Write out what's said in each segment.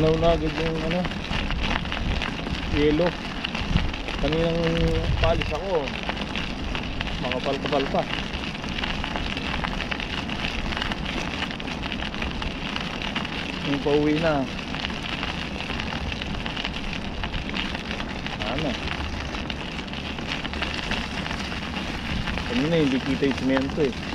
Tunaw na agad yung ano, yelo. Kaninang palis ako. Makapal-kapal pa. Yung pauwi na. Ano? Kanina hindi kita yung simento eh.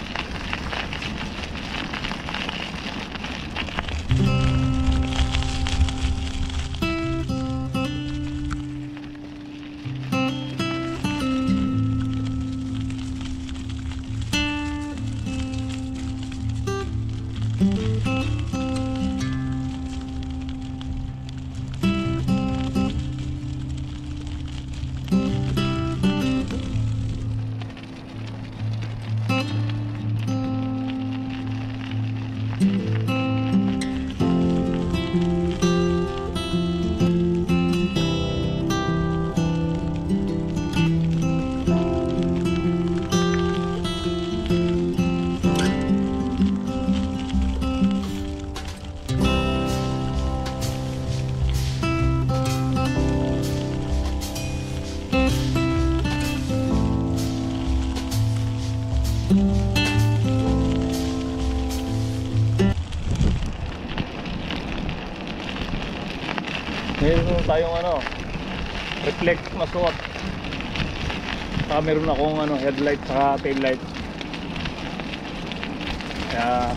Meron tayong ano, reflect na suot. Saka meron akong ano, headlight saka tail light. Kaya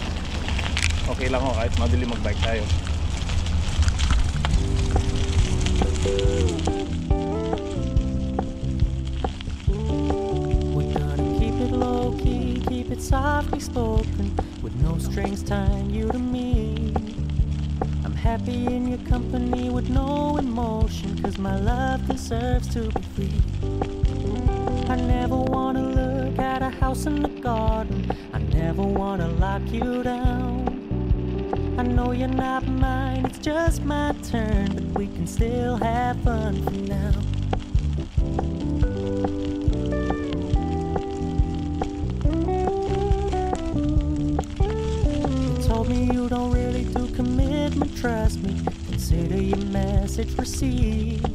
okay lang ako kahit madali mag-bike tayo. Softly spoken, with no strings tying you to me. I'm happy your company with no emotion, cause my love deserves to be free. I never wanna look at a house in the garden, I never wanna lock you down. I know you're not mine, it's just my turn, but we can still have fun for now. You told me you don't really do commitment, trust me. Consider your message received.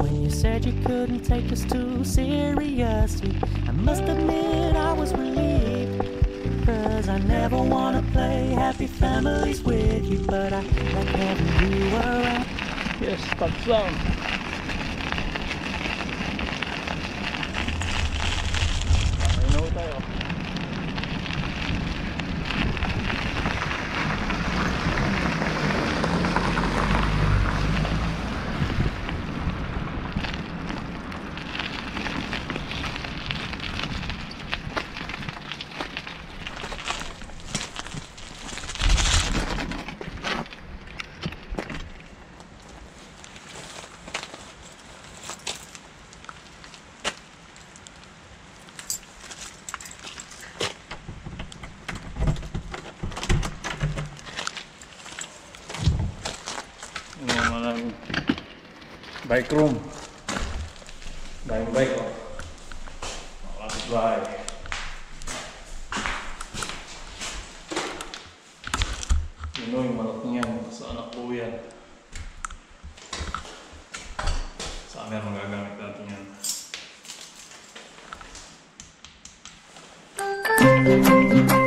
When you said you couldn't take us too seriously, I must admit I was relieved. Cause I never wanna play happy families with you, but I like having you around. Yes, touchdown. Um, okay baik room. Baik baik kok lapis baik Ino yung malaking yan sa anak ko Thank you.